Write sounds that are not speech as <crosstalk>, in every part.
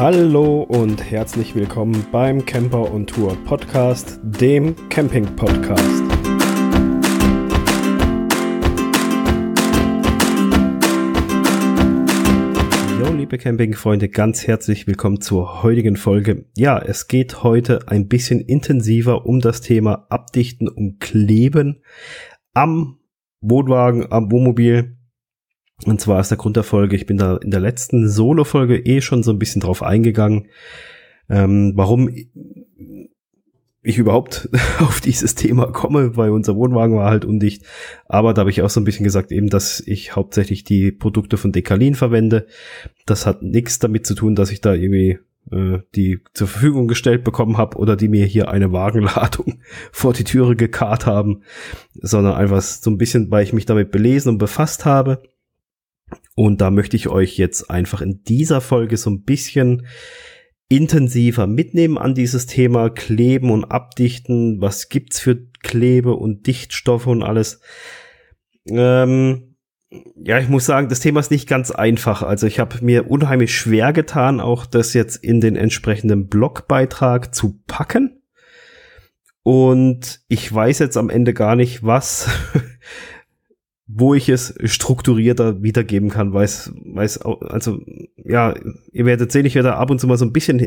Hallo und herzlich willkommen beim Camper und Tour Podcast, dem Camping Podcast. Jo, liebe Campingfreunde, ganz herzlich willkommen zur heutigen Folge. Ja, es geht heute ein bisschen intensiver um das Thema Abdichten und Kleben am Wohnwagen, am Wohnmobil und zwar ist der Grund der Folge, ich bin da in der letzten Solo-Folge eh schon so ein bisschen drauf eingegangen, ähm, warum ich überhaupt <laughs> auf dieses Thema komme, weil unser Wohnwagen war halt undicht. Aber da habe ich auch so ein bisschen gesagt, eben, dass ich hauptsächlich die Produkte von Decalin verwende. Das hat nichts damit zu tun, dass ich da irgendwie äh, die zur Verfügung gestellt bekommen habe oder die mir hier eine Wagenladung <laughs> vor die Türe gekarrt haben, sondern einfach so ein bisschen, weil ich mich damit belesen und befasst habe und da möchte ich euch jetzt einfach in dieser Folge so ein bisschen intensiver mitnehmen an dieses Thema Kleben und Abdichten. Was gibt's für Klebe und Dichtstoffe und alles? Ähm, ja, ich muss sagen, das Thema ist nicht ganz einfach. Also ich habe mir unheimlich schwer getan, auch das jetzt in den entsprechenden Blogbeitrag zu packen. Und ich weiß jetzt am Ende gar nicht, was <laughs> wo ich es strukturierter wiedergeben kann, weiß, weiß, also, ja, ihr werdet sehen, ich werde ab und zu mal so ein bisschen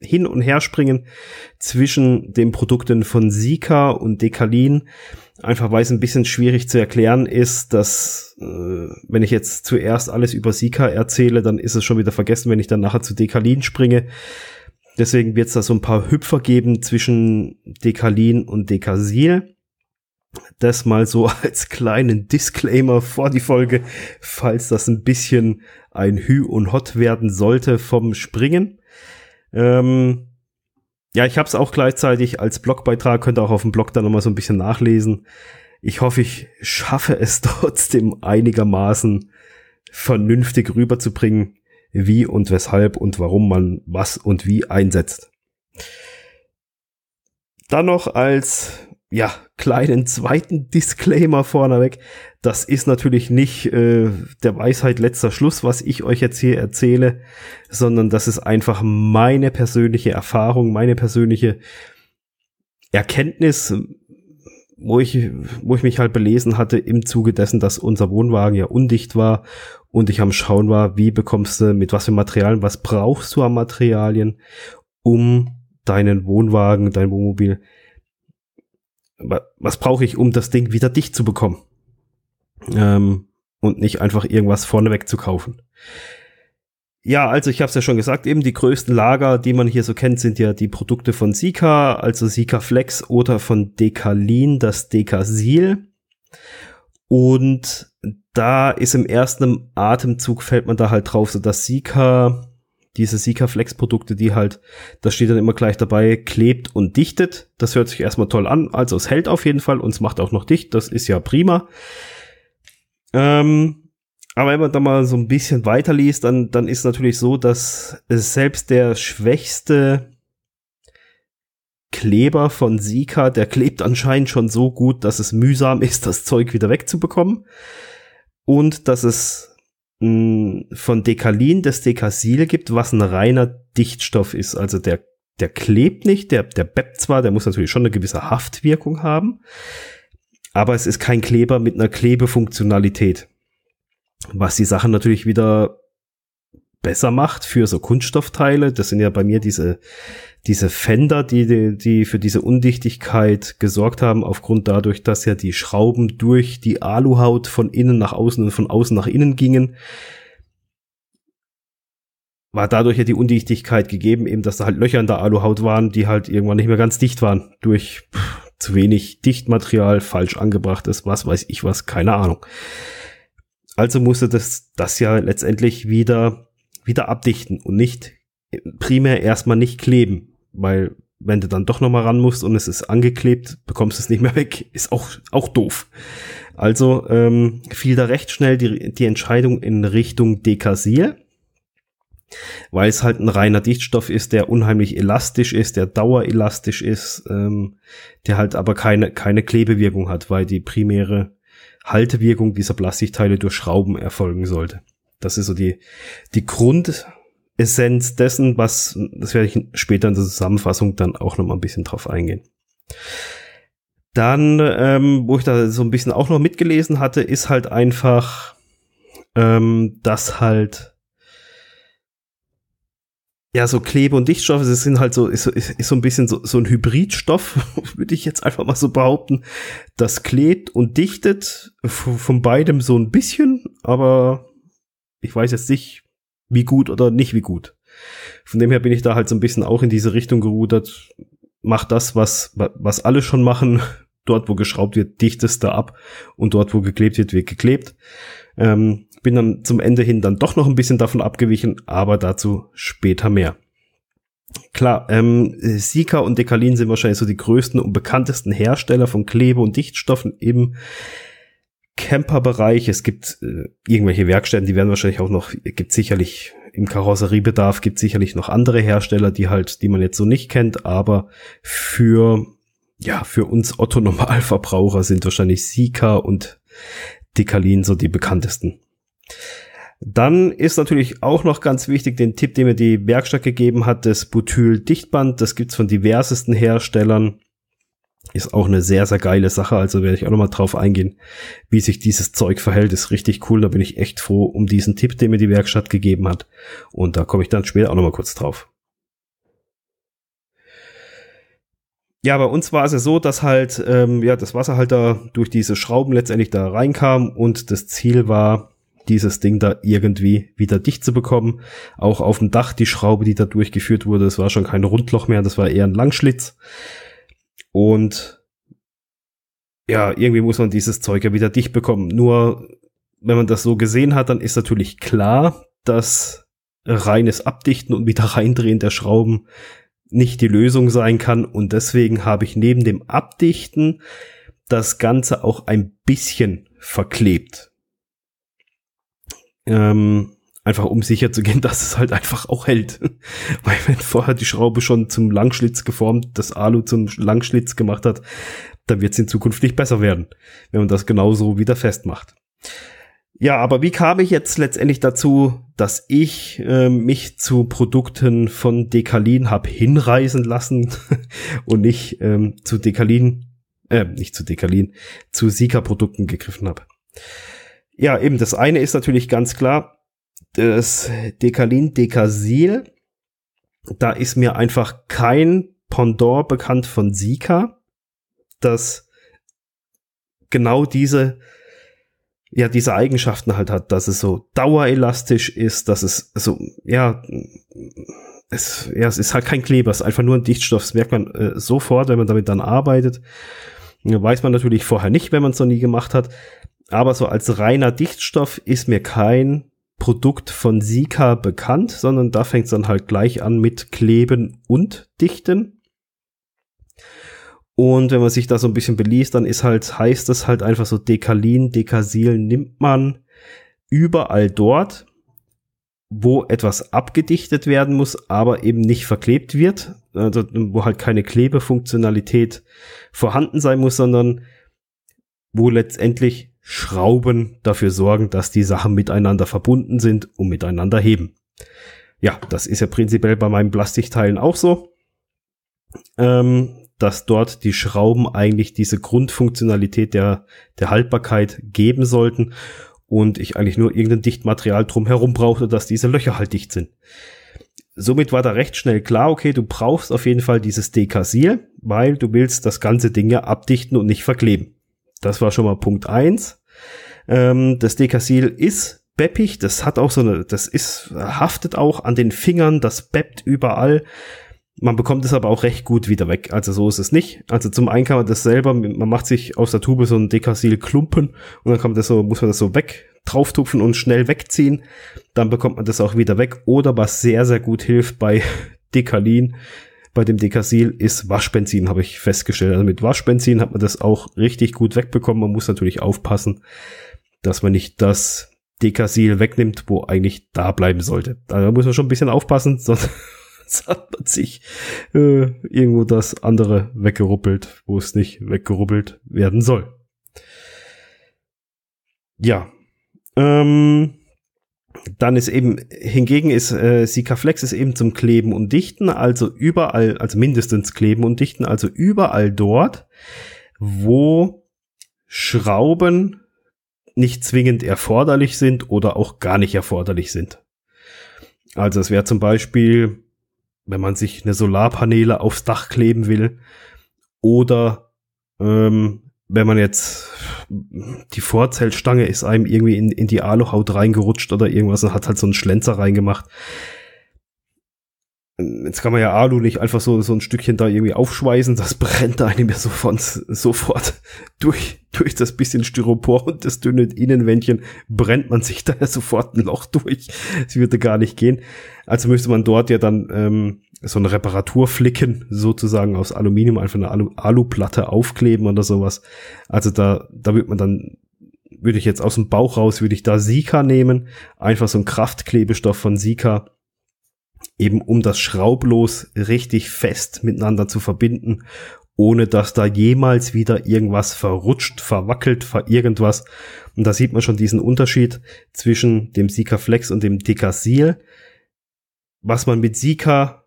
hin, und her springen zwischen den Produkten von Sika und Decalin. Einfach weil es ein bisschen schwierig zu erklären ist, dass äh, wenn ich jetzt zuerst alles über Sika erzähle, dann ist es schon wieder vergessen, wenn ich dann nachher zu Decalin springe. Deswegen wird es da so ein paar Hüpfer geben zwischen Decalin und Decasil. Das mal so <laughs> als kleinen Disclaimer vor die Folge, falls das ein bisschen ein Hü und Hot werden sollte vom Springen. Ähm, ja, ich habe es auch gleichzeitig als Blogbeitrag, könnt ihr auch auf dem Blog dann nochmal so ein bisschen nachlesen. Ich hoffe, ich schaffe es <laughs> trotzdem einigermaßen vernünftig rüberzubringen, wie und weshalb und warum man was und wie einsetzt. Dann noch als ja, kleinen zweiten Disclaimer vorneweg. Das ist natürlich nicht äh, der Weisheit letzter Schluss, was ich euch jetzt hier erzähle, sondern das ist einfach meine persönliche Erfahrung, meine persönliche Erkenntnis, wo ich, wo ich mich halt belesen hatte im Zuge dessen, dass unser Wohnwagen ja undicht war und ich am Schauen war, wie bekommst du, mit was für Materialien, was brauchst du an Materialien, um deinen Wohnwagen, dein Wohnmobil was brauche ich, um das Ding wieder dicht zu bekommen? Ähm, und nicht einfach irgendwas vorneweg zu kaufen. Ja, also ich habe es ja schon gesagt, eben die größten Lager, die man hier so kennt, sind ja die Produkte von Sika, also Sika Flex oder von Decalin, das Decasil. Und da ist im ersten Atemzug fällt man da halt drauf, so dass Sika diese Sika Flex Produkte, die halt, das steht dann immer gleich dabei, klebt und dichtet. Das hört sich erstmal toll an. Also es hält auf jeden Fall und es macht auch noch dicht. Das ist ja prima. Ähm, aber wenn man da mal so ein bisschen weiterliest, dann, dann ist natürlich so, dass selbst der schwächste Kleber von Sika, der klebt anscheinend schon so gut, dass es mühsam ist, das Zeug wieder wegzubekommen. Und dass es von Dekalin das Dekasil gibt, was ein reiner Dichtstoff ist. Also der, der klebt nicht, der, der bebt zwar, der muss natürlich schon eine gewisse Haftwirkung haben, aber es ist kein Kleber mit einer Klebefunktionalität. Was die Sache natürlich wieder besser macht für so Kunststoffteile. Das sind ja bei mir diese, diese Fender, die, die für diese Undichtigkeit gesorgt haben, aufgrund dadurch, dass ja die Schrauben durch die Aluhaut von innen nach außen und von außen nach innen gingen, war dadurch ja die Undichtigkeit gegeben, eben, dass da halt Löcher in der Aluhaut waren, die halt irgendwann nicht mehr ganz dicht waren, durch zu wenig Dichtmaterial, falsch angebracht ist, was weiß ich was, keine Ahnung. Also musste das, das ja letztendlich wieder wieder abdichten und nicht primär erstmal nicht kleben, weil wenn du dann doch nochmal ran musst und es ist angeklebt, bekommst du es nicht mehr weg, ist auch, auch doof. Also ähm, fiel da recht schnell die, die Entscheidung in Richtung Dekasier, weil es halt ein reiner Dichtstoff ist, der unheimlich elastisch ist, der dauerelastisch ist, ähm, der halt aber keine, keine Klebewirkung hat, weil die primäre Haltewirkung dieser Plastikteile durch Schrauben erfolgen sollte. Das ist so die, die Grund, Essenz dessen, was, das werde ich später in der Zusammenfassung dann auch noch mal ein bisschen drauf eingehen. Dann, ähm, wo ich da so ein bisschen auch noch mitgelesen hatte, ist halt einfach, ähm, dass halt ja, so Klebe- und Dichtstoffe, das sind halt so, ist, ist, ist so ein bisschen so, so ein Hybridstoff, <laughs> würde ich jetzt einfach mal so behaupten. Das klebt und dichtet von beidem so ein bisschen, aber ich weiß jetzt nicht, wie gut oder nicht wie gut. Von dem her bin ich da halt so ein bisschen auch in diese Richtung gerudert. Mach das, was, was alle schon machen. <laughs> Dort, wo geschraubt wird, dichtest da ab und dort, wo geklebt wird, wird geklebt. Ähm, bin dann zum Ende hin dann doch noch ein bisschen davon abgewichen, aber dazu später mehr. Klar, ähm, Sika und Dekalin sind wahrscheinlich so die größten und bekanntesten Hersteller von Klebe- und Dichtstoffen im Camperbereich. Es gibt äh, irgendwelche Werkstätten, die werden wahrscheinlich auch noch, gibt sicherlich im Karosseriebedarf, gibt sicherlich noch andere Hersteller, die halt, die man jetzt so nicht kennt, aber für, ja, für uns Otto Normalverbraucher sind wahrscheinlich Sika und Dekalin so die bekanntesten. Dann ist natürlich auch noch ganz wichtig den Tipp, den mir die Werkstatt gegeben hat, das Butyl-Dichtband. Das gibt's von diversesten Herstellern. Ist auch eine sehr, sehr geile Sache. Also werde ich auch nochmal drauf eingehen, wie sich dieses Zeug verhält. Ist richtig cool. Da bin ich echt froh um diesen Tipp, den mir die Werkstatt gegeben hat. Und da komme ich dann später auch nochmal kurz drauf. Ja, bei uns war es ja so, dass halt ähm, ja das Wasser halt da durch diese Schrauben letztendlich da reinkam und das Ziel war, dieses Ding da irgendwie wieder dicht zu bekommen. Auch auf dem Dach die Schraube, die da durchgeführt wurde, das war schon kein Rundloch mehr, das war eher ein Langschlitz. Und ja, irgendwie muss man dieses Zeug ja wieder dicht bekommen. Nur wenn man das so gesehen hat, dann ist natürlich klar, dass reines Abdichten und wieder <laughs> reindrehen der Schrauben nicht die Lösung sein kann. Und deswegen habe ich neben dem Abdichten das Ganze auch ein bisschen verklebt. Ähm, einfach um sicher zu gehen, <laughs> dass es halt einfach auch hält. <laughs> Weil wenn vorher die Schraube schon zum Langschlitz geformt, das Alu zum Langschlitz gemacht hat, dann wird es in Zukunft nicht besser werden, wenn man das genauso wieder festmacht. Ja, aber wie kam ich jetzt letztendlich dazu, dass ich äh, mich zu Produkten von Dekalin hab hinreisen lassen <laughs> und nicht ähm, zu Dekalin, äh, nicht zu Dekalin, zu Sika-Produkten gegriffen habe? Ja, eben das eine ist natürlich ganz klar, das Dekalin Dekasil, da ist mir einfach kein Pendant bekannt von Sika, das genau diese ja diese Eigenschaften halt hat, dass es so dauerelastisch ist, dass es so ja es ja es ist halt kein Kleber, es ist einfach nur ein Dichtstoff, das merkt man äh, sofort, wenn man damit dann arbeitet. Weiß man natürlich vorher nicht, wenn man es noch nie gemacht hat, aber so als reiner Dichtstoff ist mir kein Produkt von Sika bekannt, sondern da fängt es dann halt gleich an mit Kleben und Dichten. Und wenn man sich da so ein bisschen beliest, dann ist halt, heißt das halt einfach so Dekalin, Dekasil nimmt man überall dort, wo etwas abgedichtet werden muss, aber eben nicht verklebt wird, also wo halt keine Klebefunktionalität vorhanden sein muss, sondern wo letztendlich Schrauben dafür sorgen, dass die Sachen miteinander verbunden sind und miteinander heben. Ja, das ist ja prinzipiell bei meinen Plastikteilen auch so. Ähm, dass dort die Schrauben eigentlich diese Grundfunktionalität der, der Haltbarkeit geben sollten und ich eigentlich nur irgendein Dichtmaterial drumherum brauchte, dass diese Löcher halt dicht sind. Somit war da recht schnell klar, okay, du brauchst auf jeden Fall dieses Dekasil, weil du willst das ganze Ding ja abdichten und nicht verkleben. Das war schon mal Punkt eins. Ähm, das Dekasil ist beppig, das hat auch so eine, das ist, haftet auch an den Fingern, das beppt überall. Man bekommt es aber auch recht gut wieder weg. Also so ist es nicht. Also zum einen kann man das selber, man macht sich aus der Tube so ein Dekasil-Klumpen und dann kann man das so, muss man das so weg drauftupfen und schnell wegziehen. Dann bekommt man das auch wieder weg. Oder was sehr, sehr gut hilft bei <laughs> Dekalin, bei dem Dekasil ist Waschbenzin, habe ich festgestellt. Also mit Waschbenzin hat man das auch richtig gut wegbekommen. Man muss natürlich aufpassen, dass man nicht das Dekasil wegnimmt, wo eigentlich da bleiben sollte. Da muss man schon ein bisschen aufpassen, <laughs> sonst hat man sich äh, irgendwo das andere weggeruppelt, wo es nicht weggeruppelt werden soll. Ja. Ähm, Dann ist eben, hingegen ist äh, Sikaflex ist eben zum Kleben und Dichten, also überall, also mindestens Kleben und Dichten, also überall dort, wo Schrauben nicht zwingend erforderlich sind oder auch gar nicht erforderlich sind. Also es wäre zum Beispiel, wenn man sich eine Solarpaneele aufs Dach kleben will oder ähm, wenn man jetzt die Vorzellstange ist einem irgendwie in, in die Aluhaut reingerutscht oder irgendwas und hat halt so einen Schlenzer reingemacht. Jetzt kann man ja Alu nicht einfach so, so ein Stückchen da irgendwie aufschweißen, das brennt einem ja sofort, sofort durch, durch das bisschen Styropor und das dünne Innenwändchen brennt man sich da ja sofort ein Loch durch. Das würde gar nicht gehen. Also müsste man dort ja dann ähm, so eine Reparaturflicken sozusagen aus Aluminium, einfach eine Alu Aluplatte aufkleben oder sowas. Also da, da würde man dann, würde ich jetzt aus dem Bauch raus, würde ich da Sika nehmen, einfach so ein Kraftklebestoff von Sika, eben um das Schraublos richtig fest miteinander zu verbinden, ohne dass da jemals wieder irgendwas verrutscht, verwackelt, ver irgendwas. Und da sieht man schon diesen Unterschied zwischen dem Sika Flex und dem Decasil. Was man mit Sika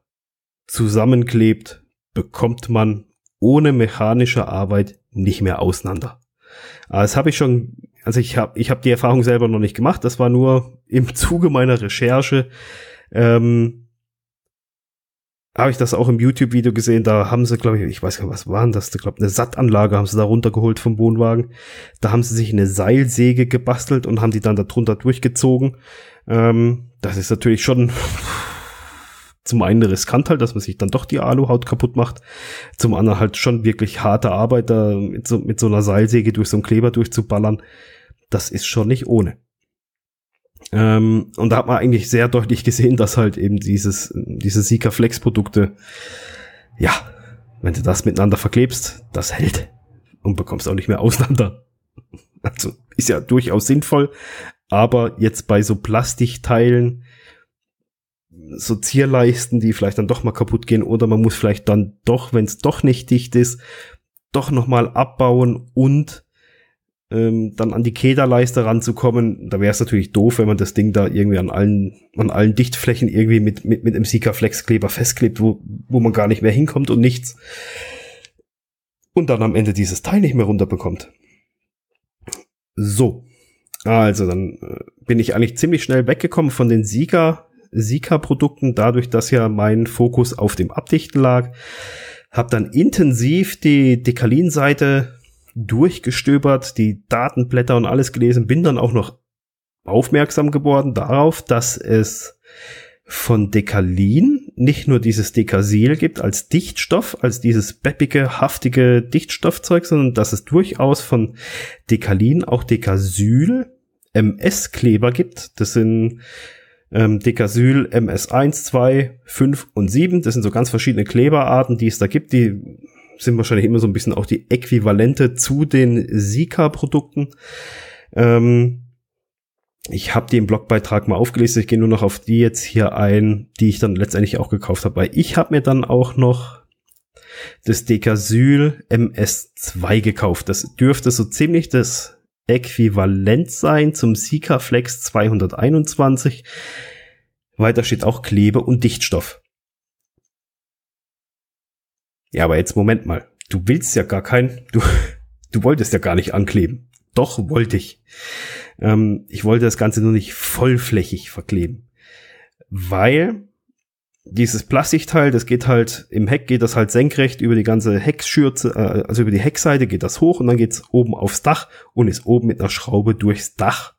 zusammenklebt, bekommt man ohne mechanische Arbeit nicht mehr auseinander. Das habe ich schon, also ich habe ich hab die Erfahrung selber noch nicht gemacht, das war nur im <laughs> Zuge meiner Recherche. Ähm, habe ich das auch im YouTube-Video gesehen, da haben sie, glaube ich, ich weiß gar nicht, was waren das, ich glaube, eine Sattanlage haben sie da runtergeholt vom Wohnwagen. Da haben sie sich eine Seilsäge gebastelt und haben die dann da drunter durchgezogen. Ähm, das ist natürlich schon <laughs> zum einen riskant halt, dass man sich dann doch die Aluhaut kaputt macht, zum anderen halt schon wirklich harte Arbeit, da mit so, mit so einer Seilsäge durch so einen Kleber durchzuballern, das ist schon nicht ohne. Ähm, und da hat man eigentlich sehr deutlich gesehen, dass halt eben dieses, diese Sika Flex Produkte, ja, wenn du das miteinander verklebst, das hält und bekommst auch nicht mehr auseinander. <laughs> Also ist ja durchaus sinnvoll, aber jetzt bei so Plastikteilen, so Zierleisten, die vielleicht dann doch mal kaputt gehen oder man muss vielleicht dann doch, wenn es doch nicht dicht ist, doch noch mal abbauen und ähm, dann an die Kederleiste ranzukommen. Da wäre es natürlich doof, wenn man das Ding da irgendwie an allen an allen Dichtflächen irgendwie mit mit mit einem Sika Flex Kleber festklebt, wo wo man gar nicht mehr hinkommt und nichts und dann am Ende dieses Teil nicht mehr runterbekommt. So. Also, dann äh, bin ich eigentlich ziemlich schnell weggekommen von den Sika Sika-Produkten, dadurch, dass ja mein Fokus auf dem Abdichten lag. Hab dann intensiv die Dekalin-Seite durchgestöbert, die Datenblätter und alles gelesen, bin dann auch noch aufmerksam geworden darauf, dass es von Dekalin nicht nur dieses Dekasil gibt als Dichtstoff, als dieses beppige, haftige Dichtstoffzeug, sondern dass es durchaus von Dekalin auch Dekasyl MS-Kleber gibt. Das sind ähm, Decasyl MS1, 2, 5 und 7. Das sind so ganz verschiedene Kleberarten, die es da gibt. Die sind wahrscheinlich immer so ein bisschen auch die Äquivalente zu den Sika-Produkten. Ähm, ich habe im Blogbeitrag mal aufgelistet. Ich gehe nur noch auf die jetzt hier ein, die ich dann letztendlich auch gekauft habe. Weil ich habe mir dann auch noch das Decasyl MS2 gekauft. Das dürfte so ziemlich das äquivalent sein zum Sika Flex 221. Weiter steht auch Klebe und Dichtstoff. Ja, aber jetzt Moment mal. Du willst ja gar kein, du, du wolltest ja gar nicht ankleben. Doch, wollte ich. Ähm, ich wollte das Ganze nur nicht vollflächig verkleben. Weil dieses Plastikteil, das geht halt, im Heck geht das halt senkrecht über die ganze Heckschürze, äh, also über die Heckseite geht das hoch und dann geht's oben aufs Dach und ist oben mit einer Schraube durchs Dach.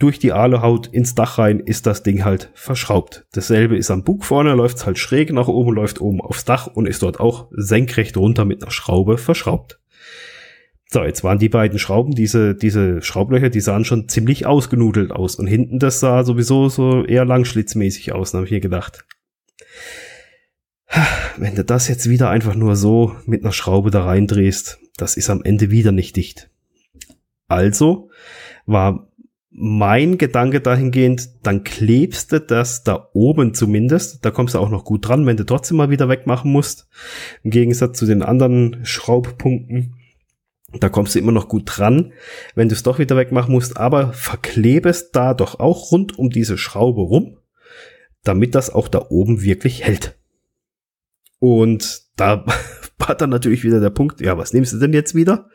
Durch die Aluhaut ins Dach rein ist das Ding halt verschraubt. Dasselbe ist am Bug vorne, läuft's halt schräg nach oben, läuft oben aufs Dach und ist dort auch senkrecht runter mit einer Schraube verschraubt. So, jetzt waren die beiden Schrauben, diese, diese Schraublöcher, die sahen schon ziemlich ausgenudelt aus. Und hinten, das sah sowieso so eher langschlitzmäßig aus, habe ich mir gedacht. Wenn du das jetzt wieder einfach nur so mit einer Schraube da reindrehst, das ist am Ende wieder nicht dicht. Also war mein Gedanke dahingehend, dann klebst du das da oben zumindest. Da kommst du auch noch gut dran, wenn du trotzdem mal wieder wegmachen musst. Im Gegensatz zu den anderen Schraubpunkten Da kommst du immer noch gut dran, wenn du es doch wieder wegmachen musst, aber verklebest da doch auch rund um diese Schraube rum, damit das auch da oben wirklich hält. Und da war dann natürlich wieder der Punkt, ja, was nimmst du denn jetzt wieder?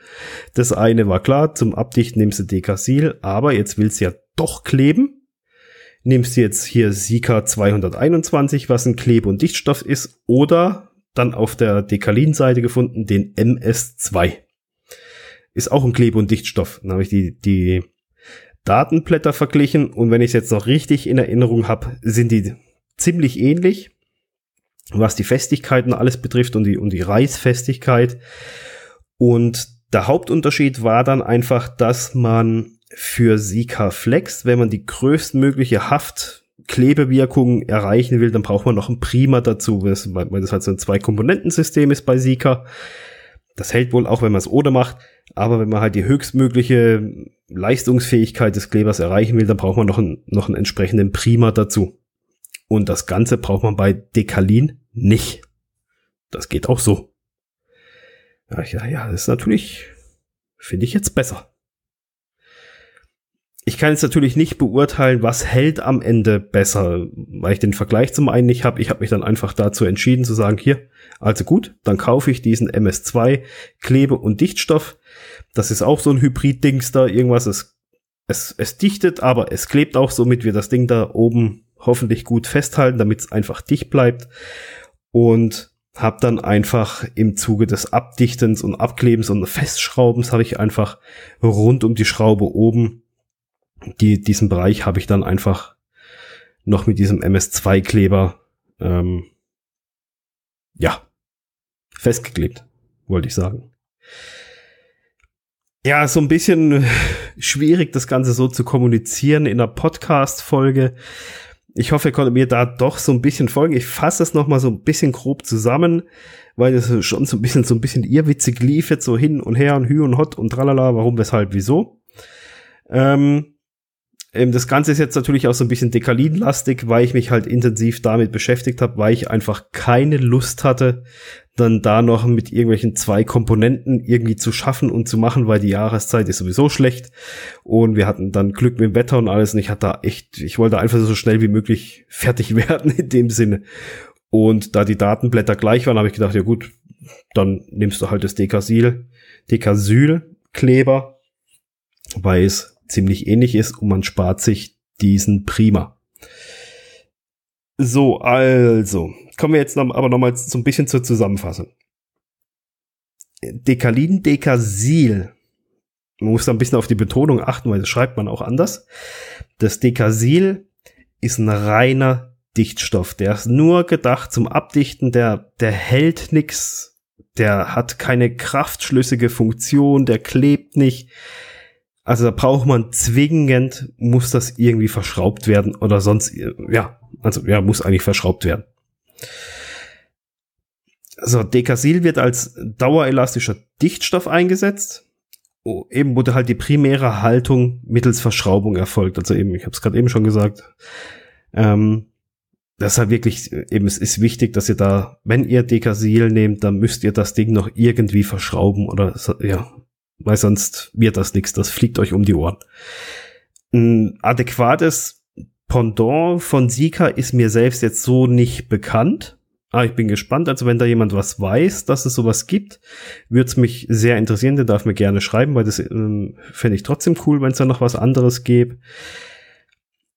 Das eine war klar, zum Abdichten nimmst du Dekasil, aber jetzt willst du ja doch kleben. Nimmst du jetzt hier Sika 221, was ein Klebe- und Dichtstoff ist, oder dann auf der Dekalin-Seite gefunden den MS2. Ist auch ein Klebe- und Dichtstoff. Dann habe ich die, die Datenblätter verglichen und wenn ich es jetzt noch richtig in Erinnerung habe, sind die ziemlich ähnlich was die Festigkeiten alles betrifft und die, und die Reißfestigkeit. Und der Hauptunterschied war dann einfach, dass man für Sika Flex, wenn man die größtmögliche Haftklebewirkung erreichen will, dann braucht man noch ein Prima dazu, weil das halt so ein Zwei-Komponenten-System ist bei Sika. Das hält wohl auch, wenn man es ohne macht. Aber wenn man halt die höchstmögliche Leistungsfähigkeit des Klebers erreichen will, dann braucht man noch einen, noch einen entsprechenden Prima dazu. Und das Ganze braucht man bei Dekalin nicht. Das geht auch so. Ja, ja, ja das ist natürlich, finde ich jetzt besser. Ich kann jetzt natürlich nicht beurteilen, was hält am Ende besser, weil ich den Vergleich zum einen nicht habe. Ich habe mich dann einfach dazu entschieden zu sagen, hier, also gut, dann kaufe ich diesen MS2 Klebe- und Dichtstoff. Das ist auch so ein Hybrid-Dings da, irgendwas, es, es, es dichtet, aber es klebt auch, somit wir das Ding da oben hoffentlich gut festhalten, damit es einfach dicht bleibt. Und habe dann einfach im Zuge des Abdichtens und Abklebens und Festschraubens habe ich einfach rund um die Schraube oben, die, diesen Bereich habe ich dann einfach noch mit diesem MS2-Kleber ähm, ja festgeklebt, wollte ich sagen. Ja, so ein bisschen schwierig, das Ganze so zu kommunizieren in einer Podcast-Folge ich hoffe, ihr konntet mir da doch so ein bisschen folgen. Ich fasse es noch mal so ein bisschen grob zusammen, weil es schon so ein bisschen so ein bisschen irrwitzig lief jetzt so hin und her und hü und hot und tralala, warum, weshalb, wieso. Ähm, ähm, das Ganze ist jetzt natürlich auch so ein bisschen Dekalin-lastig, weil ich mich halt intensiv damit beschäftigt habe, weil ich einfach keine Lust hatte, dann da noch mit irgendwelchen zwei Komponenten irgendwie zu schaffen und zu machen, weil die Jahreszeit ist sowieso schlecht und wir hatten dann Glück mit dem Wetter und alles und ich hatte da echt, ich wollte einfach so schnell wie möglich fertig <laughs> werden in dem Sinne. Und da die Datenblätter gleich waren, habe ich gedacht, ja gut, dann nimmst du halt das Dekasyl, Dekasylkleber, weil es ziemlich ähnlich ist und man spart sich diesen Prima. So, also, kommen wir jetzt noch, aber nochmal so ein bisschen zur Zusammenfassung. Dekalin, Dekasil. Man muss da ein bisschen auf die Betonung achten, weil das schreibt man auch anders. Das Dekasil ist ein reiner Dichtstoff. Der ist nur gedacht zum Abdichten, der, der hält nix, der hat keine kraftschlüssige Funktion, der klebt nicht. Also da braucht man zwingend, muss das irgendwie verschraubt werden oder sonst, ja, also ja, muss eigentlich verschraubt werden. Also Dekasil wird als dauerelastischer Dichtstoff eingesetzt. Oh, eben wurde halt die primäre Haltung mittels Verschraubung erfolgt. Also eben, ich habe es gerade eben schon gesagt. Ähm, das ist halt wirklich, eben, es ist wichtig, dass ihr da, wenn ihr Dekasil nehmt, dann müsst ihr das Ding noch irgendwie verschrauben oder ja, weil sonst wird das nichts, das fliegt euch um die Ohren. Ein adäquates Pendant von Sika ist mir selbst jetzt so nicht bekannt. Aber ah, ich bin gespannt. Also wenn da jemand was weiß, dass es sowas gibt, würde es mich sehr interessieren. Der darf mir gerne schreiben, weil das ähm, fände ich trotzdem cool, wenn es da noch was anderes gäbe.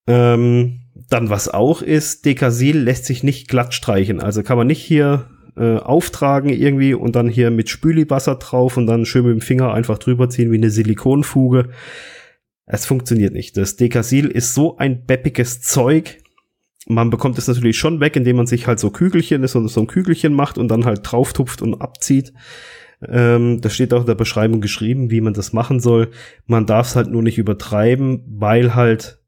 Ähm, dann was auch ist, Dekasil lässt sich nicht glatt streichen. Also kann man nicht hier äh, auftragen irgendwie und dann hier mit Spüliwasser drauf und dann schön mit dem Finger einfach drüber ziehen wie eine Silikonfuge. Es funktioniert nicht. Das Dekasil ist so ein beppiges Zeug. Man bekommt es natürlich schon weg, indem man sich halt so Kügelchen, so, so ein Kügelchen macht und dann halt drauftupft und abzieht. Ähm, das steht auch in der Beschreibung geschrieben, wie man das machen soll. Man darf es halt nur nicht übertreiben, weil halt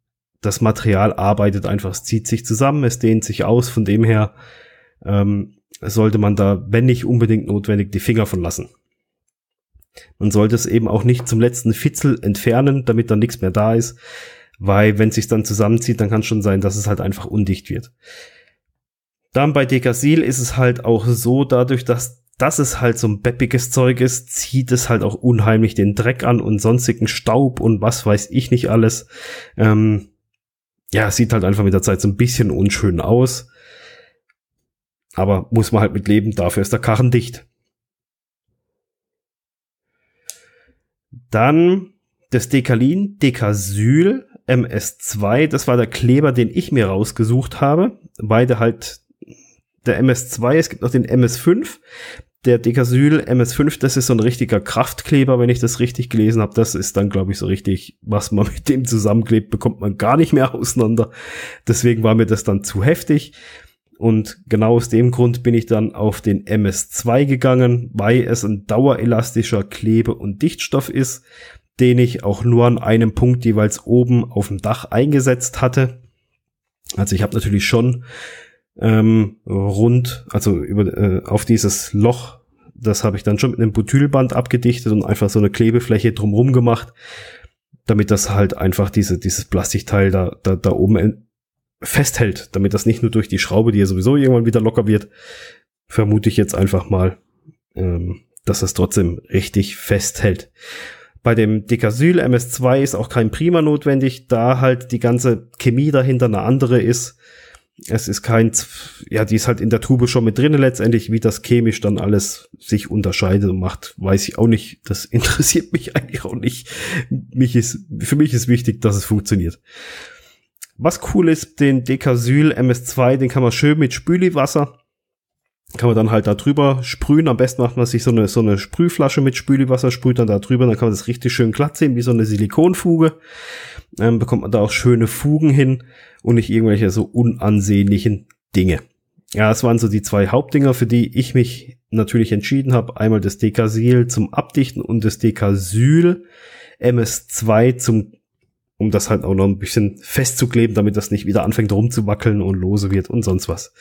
das Material arbeitet einfach. Es zieht sich zusammen, es dehnt sich aus. Von dem her ähm, sollte man da, wenn nicht unbedingt notwendig, die Finger von lassen. Man sollte es eben auch nicht zum letzten Fitzel entfernen, damit dann nichts mehr da ist, weil wenn es sich dann zusammenzieht, dann kann es schon sein, dass es halt einfach undicht wird. Dann bei Dekasil ist es halt auch so, dadurch, dass dass es halt so ein beppiges Zeug ist, zieht es halt auch unheimlich den Dreck an und sonstigen Staub und was weiß ich nicht alles. Ähm, ja, sieht halt einfach mit der Zeit so ein bisschen unschön aus. Aber muss man halt mit leben, dafür ist der Karren dicht. Dann das Dekalin, Dekasyl MS2, das war der Kleber, den ich mir rausgesucht habe. Beide halt der MS2, es gibt noch den MS5. Der Dekasyl MS5, das ist so ein richtiger Kraftkleber, wenn ich das richtig gelesen habe. Das ist dann, glaube ich, so richtig, was man mit dem zusammenklebt, bekommt man gar nicht mehr auseinander. Deswegen war mir das dann zu heftig. Und genau aus dem Grund bin ich dann auf den MS2 gegangen, weil es ein dauerelastischer Klebe- und Dichtstoff ist, den ich auch nur an einem Punkt jeweils oben auf dem Dach eingesetzt hatte. Also ich habe natürlich schon ähm, rund, also über äh, auf dieses Loch, das habe ich dann schon mit einem Butylband abgedichtet und einfach so eine Klebefläche drumrum gemacht, damit das halt einfach diese dieses Plastikteil da da, da oben festhält, damit das nicht nur durch die Schraube, die ja sowieso irgendwann wieder locker wird, vermute ich jetzt einfach mal, ähm, dass es trotzdem richtig festhält. Bei dem Decasyl MS2 ist auch kein Prima notwendig, da halt die ganze Chemie dahinter eine andere ist. Es ist kein, ja, die ist halt in der Tube schon mit drin letztendlich, wie das chemisch dann alles sich unterscheidet und macht, weiß ich auch nicht. Das <laughs> interessiert mich eigentlich auch nicht. Mich ist, für mich ist wichtig, dass es funktioniert. Was cool ist, den Dekasyl MS2, den kann man schön mit Spüliwasser, kann man dann halt da drüber sprühen. Am besten macht man sich so eine, so eine Sprühflasche mit Spüliwasser, sprüht dann da drüber, dann kann man das richtig schön glatt sehen, wie so eine Silikonfuge. Ähm, bekommt man da auch schöne Fugen hin und nicht irgendwelche so unansehnlichen Dinge. Ja, es waren so die zwei Hauptdinger, für die ich mich natürlich entschieden habe. Einmal das Dekasyl zum Abdichten und das Dekasyl MS2 zum um das halt auch noch ein bisschen festzukleben, damit das nicht wieder anfängt rumzuwackeln und lose wird und sonst was.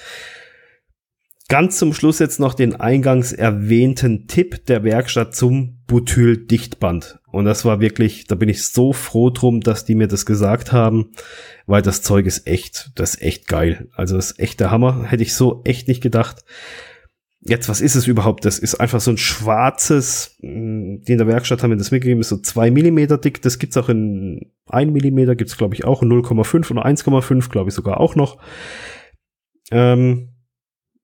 Ganz zum Schluss jetzt noch den eingangs erwähnten Tipp der Werkstatt zum Butyl-Dichtband. Und das war wirklich, da bin ich so froh drum, dass die mir das gesagt haben, weil das Zeug ist echt, das ist echt geil. Also das ist echt der Hammer. Hätte ich so echt nicht gedacht. Jetzt, was ist es überhaupt? Das ist einfach so ein schwarzes, hm, die in der Werkstatt haben mir das mitgegeben, ist so zwei Millimeter dick. Das gibt's auch in ein Millimeter, gibt's glaube ich auch, 0,5 oder 1,5 glaube ich sogar auch noch. Ähm,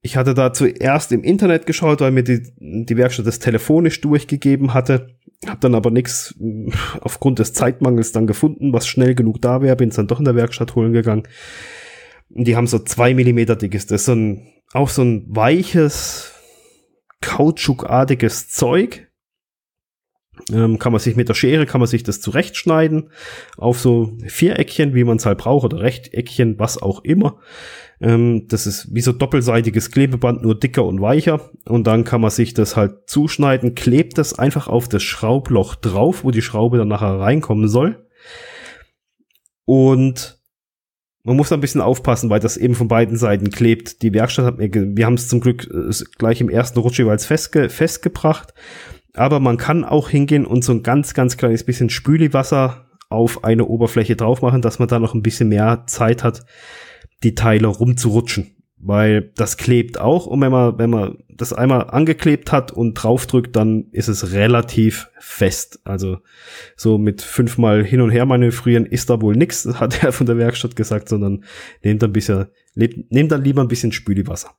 ich hatte da zuerst im Internet geschaut, weil mir die, die Werkstatt das telefonisch durchgegeben hatte. Hab dann aber nichts hm, aufgrund des Zeitmangels dann gefunden, was schnell genug da wäre. Bin es dann doch in der Werkstatt holen gegangen. Und die haben so zwei Millimeter dickes. Das ist so ein auch so ein weiches, kautschukartiges Zeug. Ähm, kann man sich mit der Schere, kann man sich das zurechtschneiden auf so Viereckchen, wie man es halt braucht, oder Rechteckchen, was auch immer. Ähm, das ist wie so doppelseitiges Klebeband, nur dicker und weicher. Und dann kann man sich das halt zuschneiden, klebt das einfach auf das Schraubloch drauf, wo die Schraube dann nachher reinkommen soll. Und man muss ein bisschen aufpassen, weil das eben von beiden Seiten klebt. Die Werkstatt hat mir, wir haben es zum Glück äh, gleich im ersten Rutsch jeweils festge festgebracht. Aber man kann auch hingehen und so ein ganz, ganz kleines bisschen Spüliwasser auf eine Oberfläche drauf machen, dass man da noch ein bisschen mehr Zeit hat, die Teile rumzurutschen weil das klebt auch und wenn man, wenn man das einmal angeklebt hat und draufdrückt, dann ist es relativ fest. Also so mit fünfmal hin und her manövrieren ist da wohl nix, <laughs> hat er von der Werkstatt gesagt, sondern nehmt ein bisschen, nehmt dann lieber ein bisschen Spüliwasser.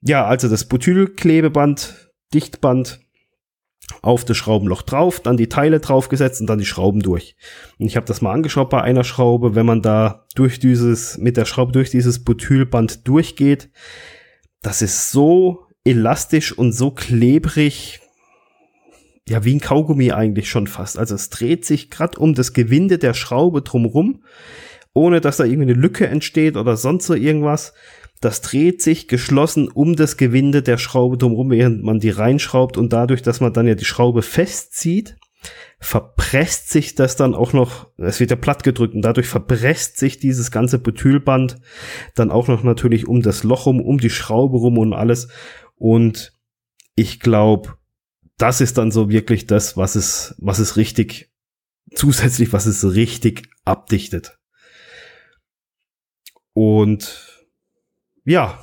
Ja, also das Butylklebeband, Dichtband, auf das Schraubenloch drauf, dann die Teile draufgesetzt und dann die Schrauben durch. Und ich habe das mal angeschaut bei einer Schraube, wenn man da durch dieses, mit der Schraube durch dieses Butylband durchgeht, das ist so elastisch und so klebrig, ja, wie ein Kaugummi eigentlich schon fast. Also es dreht sich gerade um das Gewinde der Schraube drumrum, ohne dass da irgendwie eine Lücke entsteht oder sonst so irgendwas. Das dreht sich geschlossen um das Gewinde der Schraube drumherum, während man die reinschraubt und dadurch, dass man dann ja die Schraube festzieht, verpresst sich das dann auch noch, es wird ja platt gedrückt und dadurch verpresst sich dieses ganze Butylband dann auch noch natürlich um das Loch rum, um die Schraube rum und alles. Und ich glaube, das ist dann so wirklich das, was es, was es richtig, zusätzlich, was es richtig abdichtet. Und ja,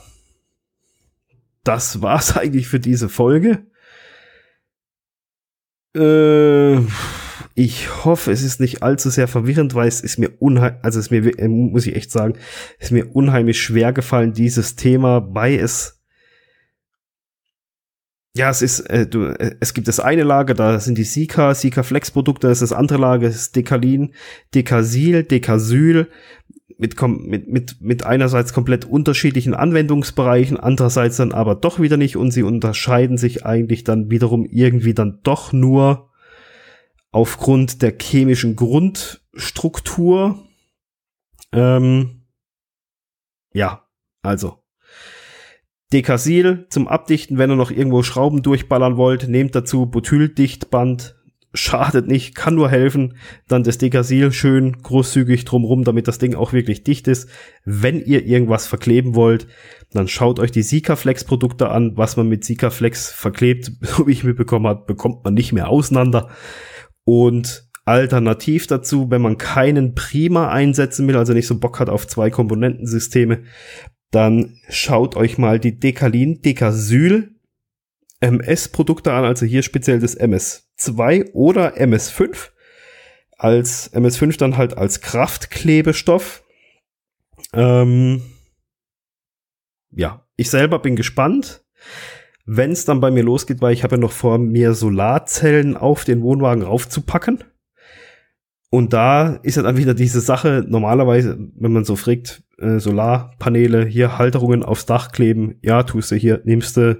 das war's <laughs> eigentlich für diese Folge. Äh, ich hoffe, es ist nicht allzu sehr verwirrend, weil es ist mir unheimlich, also es ist mir, äh, muss ich echt sagen, es ist mir unheimlich schwer gefallen, dieses Thema, weil es ja, es ist, äh, du, äh, es gibt das eine Lager, da sind die Sika, Sika Flex Produkte, das ist das andere Lager, das ist Decalin, Decasil, Decasyl, mit, mit, mit, mit einerseits komplett unterschiedlichen Anwendungsbereichen, andererseits dann aber doch wieder nicht und sie unterscheiden sich eigentlich dann wiederum irgendwie dann doch nur aufgrund der chemischen Grundstruktur. Ähm, ja, also Dekasil zum Abdichten, wenn ihr noch irgendwo Schrauben durchballern wollt, nehmt dazu Butyldichtband, schadet nicht, kann nur helfen. Dann das Dekasil schön großzügig drumrum, damit das Ding auch wirklich dicht ist. Wenn ihr irgendwas verkleben wollt, dann schaut euch die Sikaflex Produkte an. Was man mit Sikaflex verklebt, <laughs> so wie ich mitbekommen habe, bekommt man nicht mehr auseinander. Und alternativ dazu, wenn man keinen Prima einsetzen will, also nicht so Bock hat auf zwei Komponentensysteme, dann schaut euch mal die Decalin Decasyl MS-Produkte an, also hier speziell das MS2 oder MS5. Als MS5 dann halt als Kraftklebstoff. Ähm, ja, ich selber bin gespannt, wenn es dann bei mir losgeht, weil ich habe ja noch vor, mir Solarzellen auf den Wohnwagen raufzupacken. Und da ist ja dann wieder diese Sache, normalerweise, wenn man so fragt, äh, Solarpaneele, hier Halterungen aufs Dach kleben, ja, tust du hier, nimmst du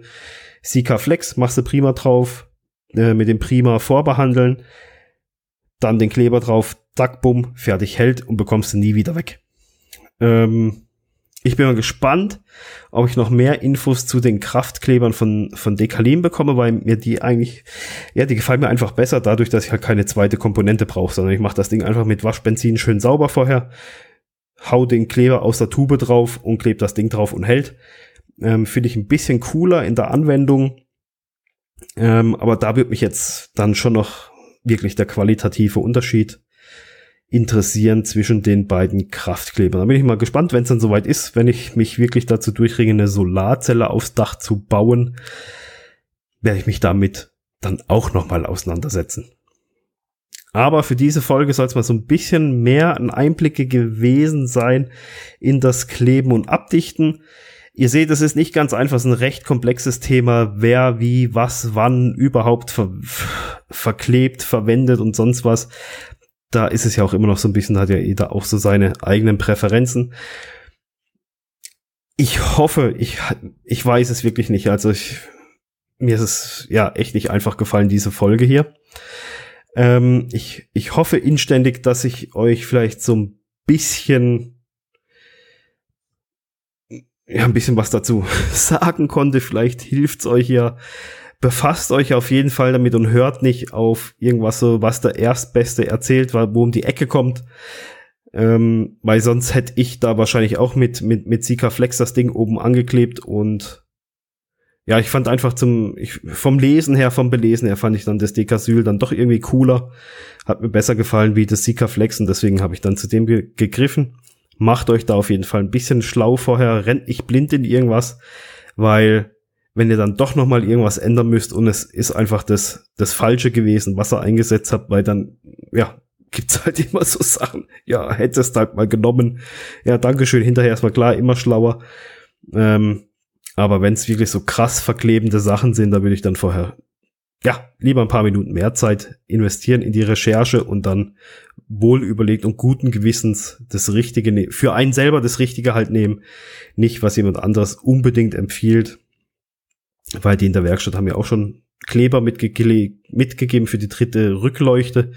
Sika Flex, machst du Prima drauf, äh, mit dem Prima vorbehandeln, dann den Kleber drauf, zack, bumm, fertig hält und bekommst du nie wieder weg. Ähm, ich bin mal gespannt, ob ich noch mehr Infos zu den Kraftklebern von, von Dekalin bekomme, weil mir die eigentlich, ja, die gefallen mir einfach besser dadurch, dass ich halt keine zweite Komponente brauche, sondern ich mache das Ding einfach mit Waschbenzin schön sauber vorher, hau den Kleber aus der Tube drauf und klebe das Ding drauf und hält. Ähm, Finde ich ein bisschen cooler in der Anwendung. Ähm, aber da wird mich jetzt dann schon noch wirklich der qualitative Unterschied interessieren zwischen den beiden Kraftklebern. Da bin ich mal gespannt, wenn es dann soweit ist, wenn ich mich wirklich dazu durchringe, eine Solarzelle aufs Dach zu bauen, werde ich mich damit dann auch nochmal auseinandersetzen. Aber für diese Folge soll es mal so ein bisschen mehr ein Einblicke gewesen sein in das Kleben und Abdichten. Ihr seht, es ist nicht ganz einfach, es ist ein recht komplexes Thema, wer, wie, was, wann überhaupt ver verklebt, verwendet und sonst was. Da ist es ja auch immer noch so ein bisschen, hat ja jeder auch so seine eigenen Präferenzen. Ich hoffe, ich, ich weiß es wirklich nicht. Also ich, mir ist es ja echt nicht einfach gefallen, diese Folge hier. Ähm, ich, ich hoffe inständig, dass ich euch vielleicht so ein bisschen, ja, ein bisschen was dazu <laughs> sagen konnte. Vielleicht hilft's euch ja. Befasst euch auf jeden Fall damit und hört nicht auf irgendwas so, was der Erstbeste erzählt, wo um die Ecke kommt. Ähm, weil sonst hätte ich da wahrscheinlich auch mit, mit, mit Sika Flex das Ding oben angeklebt und ja, ich fand einfach zum, ich, vom Lesen her, vom Belesen her fand ich dann das Dekasyl dann doch irgendwie cooler. Hat mir besser gefallen wie das Sika Flex und deswegen habe ich dann zu dem ge gegriffen. Macht euch da auf jeden Fall ein bisschen schlau vorher, rennt nicht blind in irgendwas, weil wenn ihr dann doch noch mal irgendwas ändern müsst und es ist einfach das, das Falsche gewesen, was ihr eingesetzt habt, weil dann, ja, gibt's <laughs> halt immer so Sachen. Ja, hättest halt mal genommen. Ja, Dankeschön, hinterher erstmal klar, immer schlauer. Ähm, aber wenn es wirklich so krass verklebende Sachen sind, da würde ich dann vorher, ja, lieber ein paar Minuten mehr Zeit investieren in die Recherche und dann wohl überlegt und guten Gewissens das Richtige, ne für einen selber das Richtige halt nehmen. Nicht, was jemand anderes unbedingt empfiehlt. Weil die in der Werkstatt haben ja auch schon Kleber mitge mitgegeben für die dritte Rückleuchte.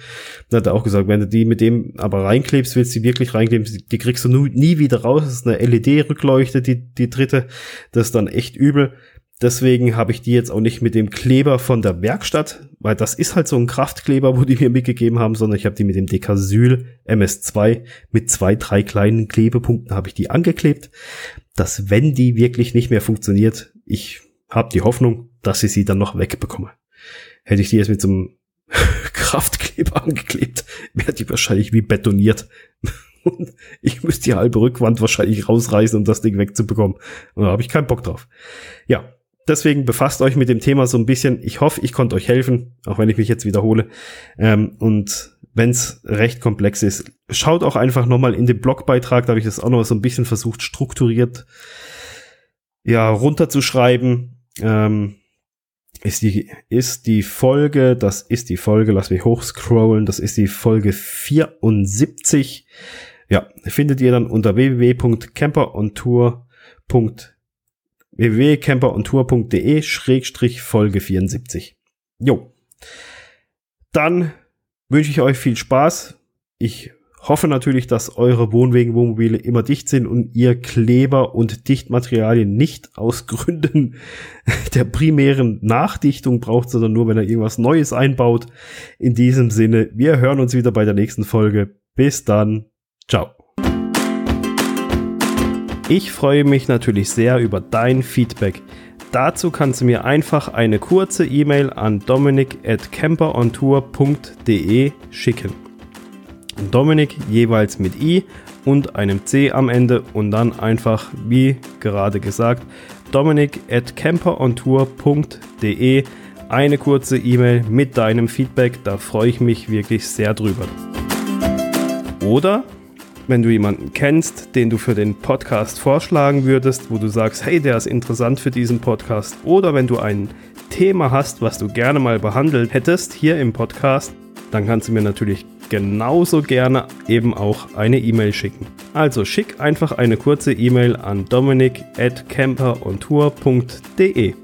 Da hat er auch gesagt, wenn du die mit dem aber reinklebst, willst du die wirklich reinkleben, die kriegst du nie wieder raus. Das ist eine LED-Rückleuchte, die, die dritte. Das ist dann echt übel. Deswegen habe ich die jetzt auch nicht mit dem Kleber von der Werkstatt, weil das ist halt so ein Kraftkleber, wo die mir mitgegeben haben, sondern ich habe die mit dem Decasyl MS2 mit zwei, drei kleinen Klebepunkten habe ich die angeklebt, dass wenn die wirklich nicht mehr funktioniert, ich habe die Hoffnung, dass ich sie dann noch wegbekomme. Hätte ich die jetzt mit so einem <laughs> Kraftkleber angeklebt, wäre die wahrscheinlich wie betoniert. Und ich müsste die halbe Rückwand wahrscheinlich rausreißen, um das Ding wegzubekommen. Und da habe ich keinen Bock drauf. Ja, deswegen befasst euch mit dem Thema so ein bisschen. Ich hoffe, ich konnte euch helfen, auch wenn ich mich jetzt wiederhole. Ähm, und wenn es recht komplex ist, schaut auch einfach nochmal in den Blogbeitrag, da habe ich das auch noch so ein bisschen versucht, strukturiert ja, runterzuschreiben. Ähm, ist die, ist die Folge, das ist die Folge, lass mich hochscrollen, das ist die Folge 74. Ja, findet ihr dann unter www.camperontour.de www.camperontour.de Schrägstrich Folge 74. Jo. Dann wünsche ich euch viel Spaß. Ich hoffe natürlich, dass eure Wohnwegen, Wohnmobile immer dicht sind und ihr Kleber und Dichtmaterialien nicht aus Gründen <laughs> der primären Nachdichtung braucht, sondern nur, wenn ihr irgendwas Neues einbaut. In diesem Sinne, wir hören uns wieder bei der nächsten Folge. Bis dann. Ciao. Ich freue mich natürlich sehr über dein Feedback. Dazu kannst du mir einfach eine kurze E-Mail an dominik at camperontour.de schicken. Dominik jeweils mit i und einem c am Ende und dann einfach, wie gerade gesagt, dominik at camperontour.de eine kurze E-Mail mit deinem Feedback, da freue ich mich wirklich sehr drüber. Oder wenn du jemanden kennst, den du für den Podcast vorschlagen würdest, wo du sagst, hey, der ist interessant für diesen Podcast, oder wenn du ein Thema hast, was du gerne mal behandelt hättest hier im Podcast, dann kannst du mir natürlich genauso gerne eben auch eine E-Mail schicken. Also schick einfach eine kurze E-Mail an dominik at camperontour.de.